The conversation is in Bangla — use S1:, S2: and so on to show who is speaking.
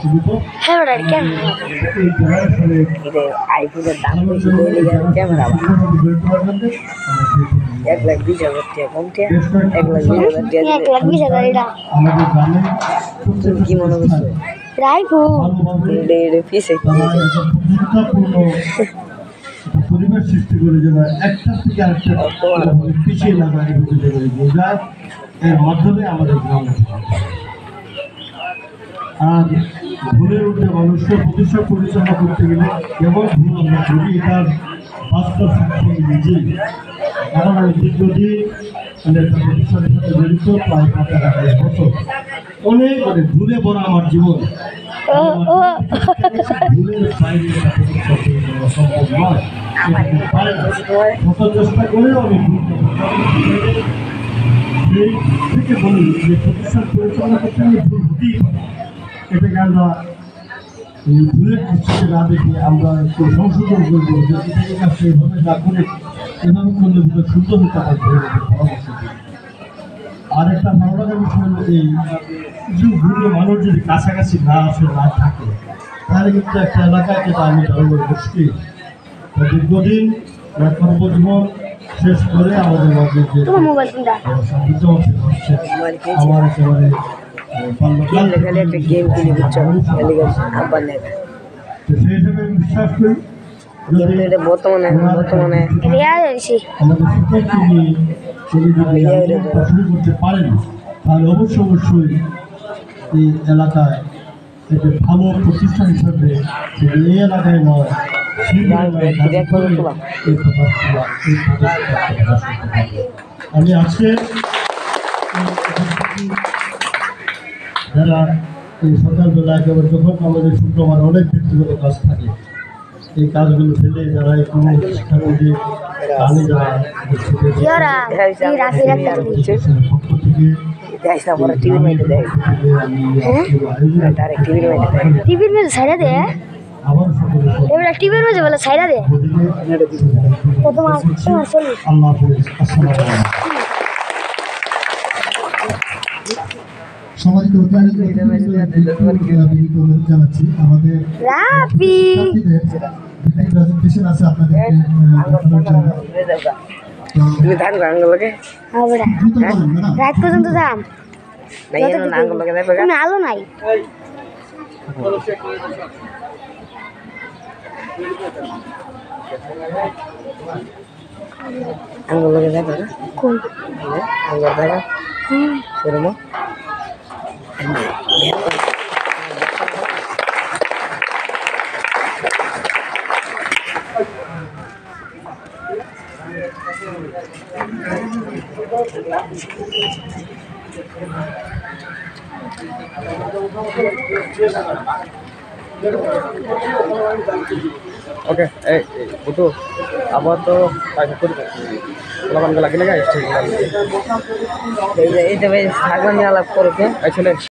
S1: কেমন
S2: এটা আইফোনের দাম বেশি করে লেগে ক্যামেরা এক লাখ বিশ হাজার টাকা কম টাকা এক লাখ বিশ হাজার টাকা
S1: এক লাখ বিশ হাজার এটা
S2: তুমি কি মনে করছ পিসে
S3: পরিবেশ সৃষ্টি করে যেন একটা থেকে আরেকটা পিছিয়ে লাগা এগুলো যেন বোঝায় এর মাধ্যমে আমাদের গ্রামে আর ভুলের উঠে মানুষকে প্রতিষ্ঠা পরিচালনা করতে গেলে কেবল ভুল আমরা করি এটার বাস্তব সাক্ষী আমি নিজেই আমি মানে একটা প্রতিষ্ঠানের সাথে জড়িত প্রায় বছর। অনেক অনেক ভুলে ভরা আমার জীবন। ভুলের বাইরে সম্ভব নয়। চেষ্টা করেও আমি ভুল থেকে বলি যে প্রতিষ্ঠান পরিচালনা করতে গেলে ভুল হতেই পারে। এটাকে আমরা এই ভুলের দৃষ্টিতে না দেখে আমরা একটু সংশোধন করব যে এটাকে এভাবে না করে এভাবে করলে সুন্দর হতে পারে পরামর্শ আর একটা ভালো লাগার বিষয় হলো এই কিছু ভুলে মানুষ যদি কাছাকাছি না আসে না থাকে তাহলে কিন্তু একটা এলাকায় যেটা আমি জন্মের মুশকিল দীর্ঘদিন কর্মজীবন শেষ করে আমাদের মাঝে যে হচ্ছে আমার একেবারে
S2: লেখালে একটা গেম কিনে বুঝছ খেলে গেছে আব্বার লেখা কিন্তু এটা বর্তমানে বর্তমানে
S1: রিয়া যাচ্ছি
S3: আমাদের শিক্ষককে নিয়ে তিনি যদি আন্দোলনটা শুরু করতে পারেন তাহলে অবশ্যই অবশ্যই এই এলাকায় একটি ভালো প্রতিষ্ঠান হিসাবে এই এলাকায় নয়। আমি আজকে যারা এই সকালবেলা একেবারে যখন আমাদের শুক্রবার অনেক ব্যক্তিগত কাজ থাকে এই কাজগুলো ফেলে যারা এই কোনো শিক্ষার্থীদের গানে যারা পক্ষ থেকে
S2: দেখ না টিভির মধ্যে দেখ ডাইরেক্ট টিভির মধ্যে দেখ
S1: টিভির মেঝে ছাইড়া দে
S3: আবার সকলের
S1: এবার টিভির মেঝে বলে ছাইড়া দে
S3: আল্লাহ হাফেজ আসসালামু আলাইকুম। সমাজকে অতিরিক্ত জানাচ্ছি আমাদের প্রেজেন্টেশন আছে দেখানোর
S2: তুমি
S1: রাত পর্যন্ত যাম। কোনো আলো নাই। কোন
S2: আঙ্গুল দেখো
S1: হুম।
S2: সেরকম
S4: ওকে এই বুটু আবার তো লাগে না
S2: এই যে ভাই নিয়ে আলাপ করবে